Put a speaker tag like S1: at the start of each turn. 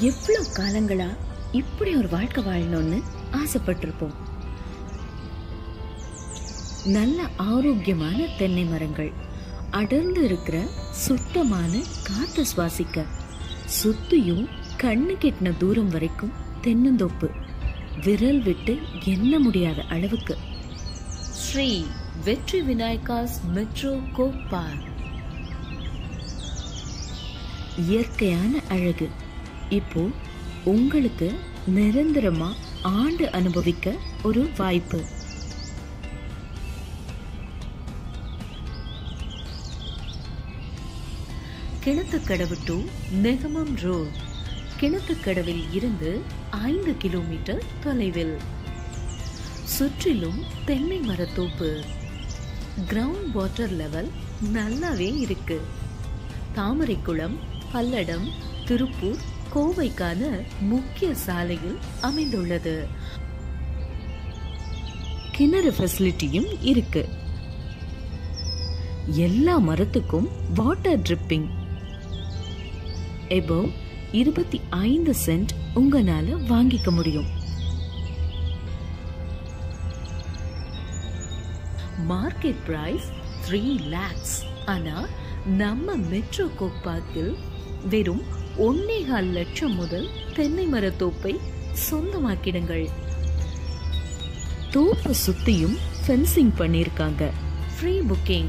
S1: எவ்வளோ காலங்களா இப்படி ஒரு வாழ்க்கை வாழணும்னு ஆசைப்பட்டிருப்போம். நல்ல ஆரோக்கியமான தென்னை மரங்கள் அடர்ந்து இருக்கிற சுத்தமான காற்று சுவாசிக்க சுத்தியும் கண்ணு கெட்டின தூரம் வரைக்கும் தென்னந்தோப்பு விரல் விட்டு எண்ண முடியாத அளவுக்கு. ஸ்ரீ வெற்றி விநாயகாஸ் மெட்ரோ கோப்பார். இயற்கையான அழகு இப்போ உங்களுக்கு நிரந்தரமா ஆண்டு அனுபவிக்க ஒரு வாய்ப்பு. கிணத்துக்கடவு டு நெகமம் ரோட் கிணத்துக்கடவில் இருந்து ஐந்து கிலோமீட்டர் தொலைவில். சுற்றிலும் தென்னை மரத்தோப்பு கிரவுண்ட் வாட்டர் லெவல் நல்லாவே இருக்கு. தாமரைக்குளம் பல்லடம் திருப்பூர் கோவைக்கான முக்கிய சாலையில் அமைந்துள்ளது. கிணறு ஃபெசிலிட்டியும் இருக்கு. எல்லா மரத்துக்கும் வாட்டர் ட்ரிப்பிங் எபோ இருபத்தி ஐந்து சென்ட் உங்களால வாங்கிக்க முடியும். மார்க்கெட் பிரைஸ் த்ரீ லேக்ஸ் ஆனா நம்ம மெட்ரோ கோக் பார்க்கில் வெறும் ஒன்னேகால் லட்சம் முதல் தென்னை மரத்தோப்பை சொந்தமாக்கிடுங்கள். தோப்பை சுத்தியும் ஃபென்சிங் பண்ணிருக்காங்க. Free booking